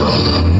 नहीं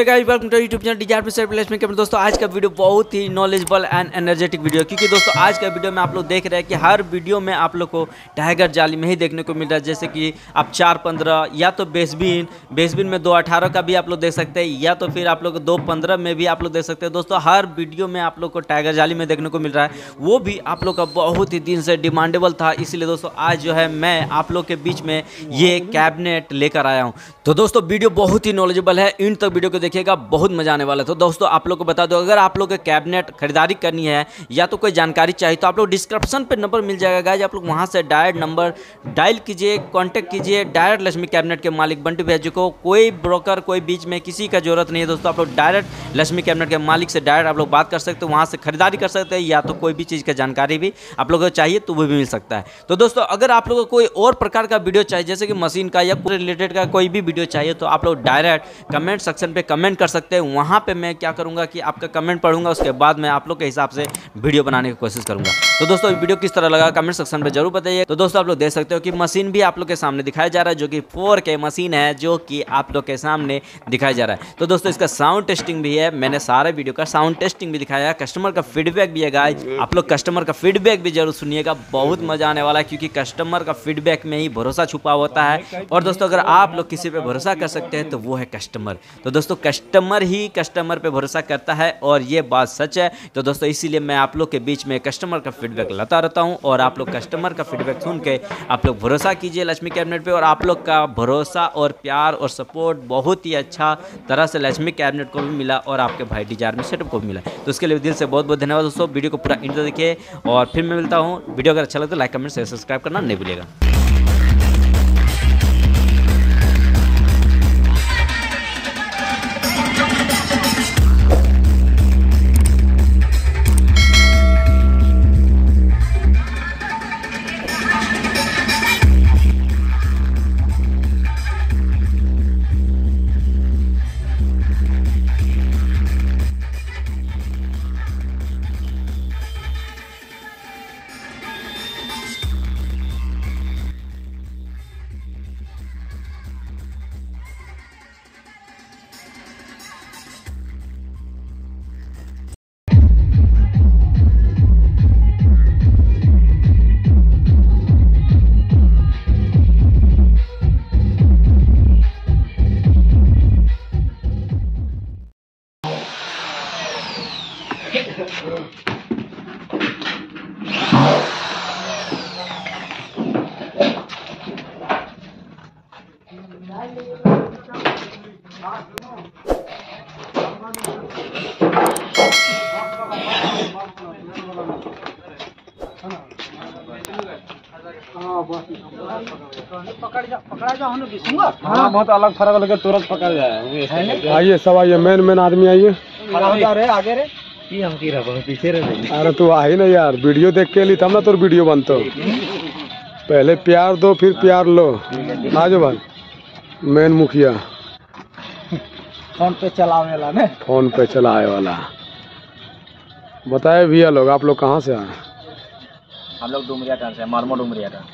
hey guys welcome to YouTube channel desire पे place में कैमरा दोस्तों, आज का वीडियो बहुत ही नॉलेजेबल एंड एनर्जेटिक वीडियो क्योंकि दोस्तों, आज का वीडियो में आप लोग देख रहे हैं कि हर वीडियो में आप लोग को टाइगर जाली में ही देखने को मिल रहा है। जैसे कि आप चार पंद्रह या तो बेसबिन बेसबिन में दो अठारह का भी आप लोग देख सकते हैं, या तो फिर आप लोग दो पंद्रह में भी आप लोग देख सकते हैं। दोस्तों, हर वीडियो में आप लोग को टाइगर जाली में देखने को मिल रहा है। वो भी आप लोग का बहुत ही दिन से डिमांडेबल था, इसलिए दोस्तों, आज जो है मैं आप लोग के बीच में ये कैबिनेट लेकर आया हूँ। तो दोस्तों, वीडियो बहुत ही नॉलेजेबल है। इन तक वीडियो को देखिएगा, बहुत मज़ा आने वाला है। तो दोस्तों, आप लोग को बता दो, अगर आप लोग को कैबिनेट खरीदारी करनी है, या तो कोई जानकारी चाहिए तो आप लोग डिस्क्रिप्शन पे नंबर मिल जाएगा गाइज़ आप लोग वहाँ से डायरेक्ट नंबर डायल कीजिए कॉन्टैक्ट कीजिए डायरेक्ट लक्ष्मी कैबिनेट के मालिक बंटी भैया जी को। कोई ब्रोकर कोई बीच में किसी का ज़रूरत नहीं है दोस्तों, आप लोग डायरेक्ट लक्ष्मी कैबिनेट के मालिक से डायरेक्ट आप लोग बात कर सकते हो, वहाँ से खरीदारी कर सकते हैं, या तो कोई भी चीज़ का जानकारी भी आप लोगों को चाहिए तो वो भी मिल सकता है। तो दोस्तों, अगर आप लोगों को कोई और प्रकार का वीडियो चाहिए, जैसे कि मशीन का या रिलेटेड का कोई भी वीडियो चाहिए तो आप लोग डायरेक्ट कमेंट सेक्शन पे कमेंट कर सकते हैं। वहाँ पे मैं क्या करूँगा कि आपका कमेंट पढ़ूँगा, उसके बाद मैं आप लोग के हिसाब से वीडियो बनाने की कोशिश करूँगा। तो दोस्तों वीडियो किस तरह लगा कमेंट सेक्शन पे ज़रूर बताइए। तो दोस्तों, आप लोग देख सकते हो कि मशीन भी आप लोग के सामने दिखाया जा रहा है, जो कि फोर मशीन है, जो कि आप लोग के सामने दिखाया जा रहा है। तो दोस्तों, इसका साउंड टेस्टिंग भी है। मैंने सारे वीडियो का साउंड टेस्टिंग भी दिखाया कस्टमर का फीडबैक भी है गाइज़ आप लोग कस्टमर का फीडबैक भी ज़रूर सुनिएगा। बहुत मज़ा आने वाला है, क्योंकि कस्टमर का फीडबैक में ही भरोसा छुपा होता है। और दोस्तों, अगर आप लोग किसी पे भरोसा कर सकते हैं तो वो है कस्टमर तो दोस्तों कस्टमर ही कस्टमर पे भरोसा करता है, और ये बात सच है। तो दोस्तों, इसीलिए मैं आप लोग के बीच में कस्टमर का फीडबैक लाता रहता हूँ, और आप लोग कस्टमर का फीडबैक सुन के आप लोग भरोसा कीजिए लक्ष्मी कैबिनेट पर और आप लोग का भरोसा और प्यार और सपोर्ट बहुत ही अच्छा तरह से लक्ष्मी कैबिनेट को भी मिला, और आपके भाई डिज़ायर में सेटअप को भी मिला। तो उसके लिए दिल से बहुत बहुत धन्यवाद दोस्तों, वीडियो को पूरा इंटर देखिए, और फिर मैं मिलता हूँ। वीडियो अगर अच्छा लगता है लाइक कमेंट शेयर सब्सक्राइब करना नहीं भूलिएगा। हाँ बहुत अलग फ़र्क लगे तुरंत पकड़ जाए। आइए सब आइए मेन मेन आदमी आइए। आगे। रे। की हम की पीछे रहे अरे तू आई ना यार वीडियो देख के ली तब ना तोर वीडियो बनतो। पहले प्यार दो फिर प्यार लो। आज भाई। मेन मुखिया। फ़ोन पे चलावे वाला ने। फ़ोन पे चलाए वाला। बताए भैया लोग आप लोग कहाँ से आए? हम लोग डुमरिया टाउन से मारमो डुमरिया का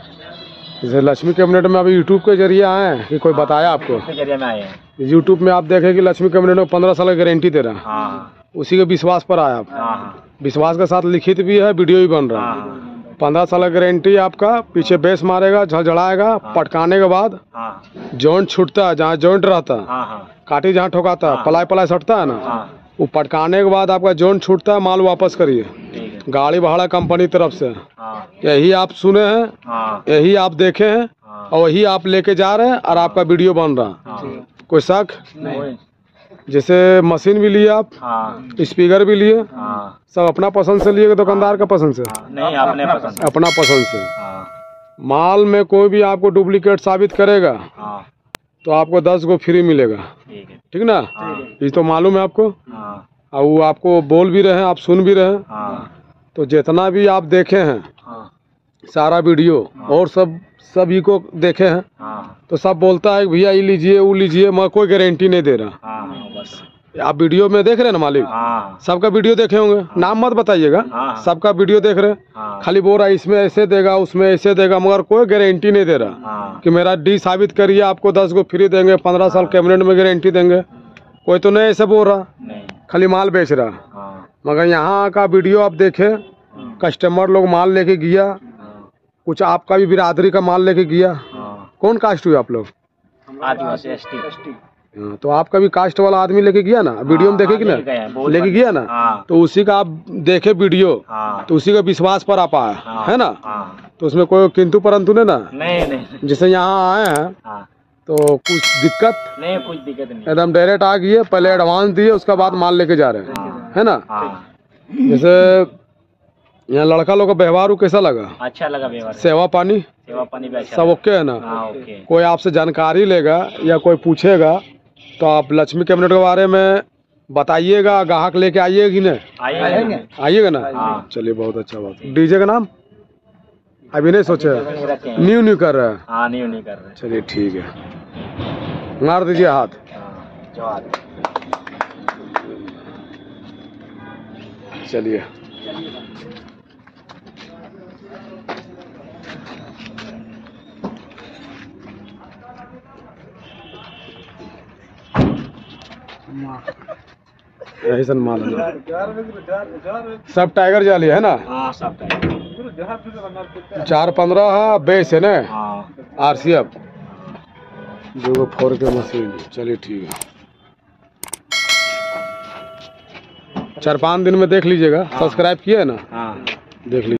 जैसे लक्ष्मी कैबिनेट में अभी यूट्यूब के ज़रिए आए हैं कि कोई बताया आपको? के ज़रिए में आए हैं। यूट्यूब में आप देखे कि लक्ष्मी कैबिनेट में पंद्रह साल की गारंटी दे रहा। है हाँ। उसी के विश्वास पर आए आप। हाँ हाँ। विश्वास के साथ लिखित भी है वीडियो भी बन रहा। है हाँ। पंद्रह साल की गारंटी आपका पीछे बेस मारेगा झड़झड़ाएगा पटकाने के बाद हाँ। जॉइंट छूटता है जहाँ जॉइंट रहता है। हाँ हाँ। काटी जहाँ ठोकाता है पलाई पलाई सटता है ना? हाँ। वो पटकाने के बाद आपका जॉइंट छूटता है माल वापस करिए। गाड़ी भाड़ा कंपनी तरफ़ से। हाँ। यही आप सुने हैं हाँ। यही आप देखे हैं हाँ। और यही आप लेके जा रहे हैं और आपका वीडियो बन रहा है। हाँ। कोई शक? नहीं। जैसे मशीन भी लिए आप हाँ। स्पीकर भी लिए हाँ। सब अपना पसंद से लिए दुकानदार का पसंद से? हाँ, नहीं आपने पसंद। अपना पसंद से। हाँ। माल में कोई भी आपको डुप्लीकेट साबित करेगा हाँ। तो आपको दस गो फ्री मिलेगा। ठीक है। ठीक ना? ये तो मालूम है आपको? हाँ। और वो आपको बोल भी रहे हैं आप सुन भी रहे हैं। हाँ। तो जितना भी आप देखे हैं हाँ। सारा वीडियो और सब सभी को देखे हैं हाँ। तो सब बोलता है भैया ये लीजिए वो लीजिए मैं कोई गारंटी नहीं दे रहा। आप वीडियो में देख रहे हैं ना मालिक? हाँ। सबका वीडियो देखे होंगे। नाम मत बताइएगा। हाँ। सबका वीडियो देख रहे हैं। हाँ। खाली बोल रहा है इसमें ऐसे देगा उसमें ऐसे देगा मगर कोई गारंटी नहीं दे रहा। हाँ। कि मेरा डी साबित करिए आपको दस गो फ्री देंगे पंद्रह साल कैबिनेट में गारंटी देंगे। कोई तो नहीं ऐसे बोल रहा। खाली माल बेच रहा। हाँ। मगर यहाँ का वीडियो आप देखे कस्टमर लोग माल लेके गया। हाँ। कुछ आपका भी बिरादरी का माल लेके गया। हाँ। कौन कास्ट हुए आप लोग? आदिवासी एस टी हाँ, तो आपका भी कास्ट वाला आदमी लेके गया ना? वीडियो में देखे कि ना लेके गया ना? हाँ। तो उसी का आप देखे वीडियो हाँ। तो उसी का विश्वास पर आप आए हाँ है ना? हाँ। तो उसमें कोई किंतु परंतु ने ना? नहीं नहीं। जैसे यहाँ आए हैं हाँ। तो कुछ दिक्कत? नहीं कुछ दिक्कत नहीं। एकदम डायरेक्ट आ गई है पहले एडवांस दिए उसके बाद माल लेके जा रहे हैं हाँ। है ना? हाँ। जैसे यहाँ लड़का लोग का व्यवहार कैसा लगा? अच्छा लगा व्यवहार। सेवा पानी? सेवा पानी अच्छा सब ओके है ना? हाँ ओके कोई आपसे जानकारी लेगा या कोई पूछेगा तो आप लक्ष्मी कैबिनेट के बारे में बताइएगा ग्राहक लेके आइएगा कि नहीं आइएगा ना? हाँ। चलिए बहुत अच्छा बात डीजे का नाम? अभी नहीं सोचे। न्यू न्यू कर रहे हैं। हाँ नहीं नहीं कर रहे चलिए ठीक है। मार दीजिए हाथ। हाँ चलिए। सन माल है। सब टाइगर जाली है ना? हाँ चार पंद्रह है बेस है ना? हाँ। आर सी एफ़ जो फोर के मशीन चलिए ठीक है। चार पाँच दिन में देख लीजिएगा। सब्सक्राइब किया है ना? हाँ। देख लीजिए।